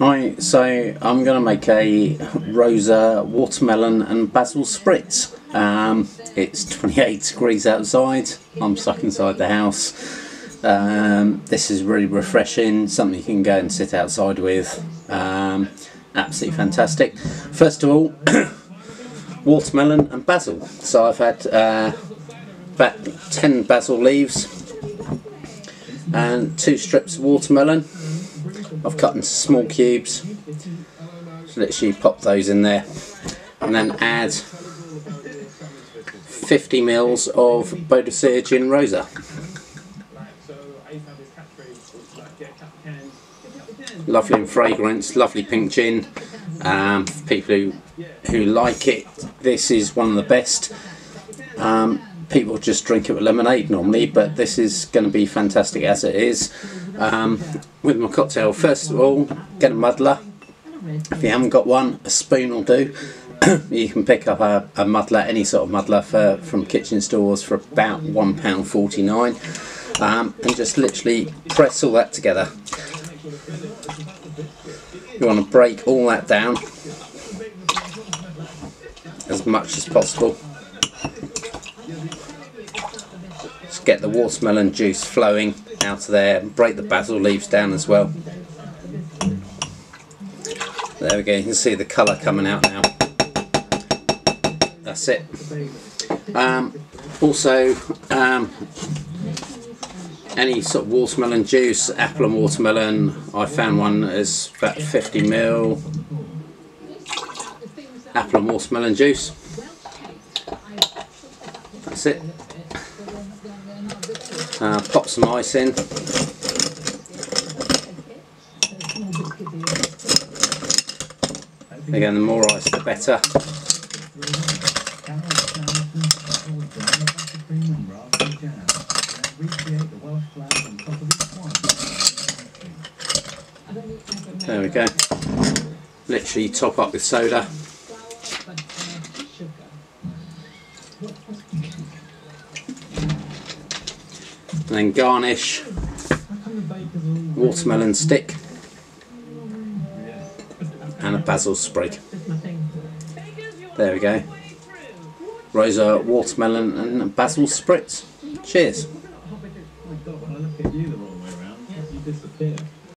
Hi, so I'm going to make a Rosa watermelon and basil spritz. Um, it's 28 degrees outside, I'm stuck inside the house. Um, this is really refreshing, something you can go and sit outside with. Um, absolutely fantastic. First of all, watermelon and basil. So I've had uh, about 10 basil leaves and two strips of watermelon. I've cut into small cubes. So literally pop those in there. And then add 50 mils of Boadicea Gin Rosa. Lovely and fragrance, lovely pink gin. Um, for people who, who like it this is one of the best. Um, people just drink it with lemonade normally but this is going to be fantastic as it is um, with my cocktail. First of all, get a muddler. If you haven't got one, a spoon will do. you can pick up a, a, muddler, any sort of muddler for, from kitchen stores for about £1.49 um, and just literally press all that together. You want to break all that down as much as possible. Just get the watermelon juice flowing out of there break the basil leaves down as well. There we go, you can see the colour coming out now. That's it. Um, also, um, any sort of watermelon juice, apple and watermelon, I found one is about 50 ml apple and watermelon juice. That's it. Uh, pop some ice in. Again, the more ice the better. There we go. Literally top up with soda. and then garnish watermelon stick and a basil sprig. There we go. Rosa watermelon and basil spritz. Cheers.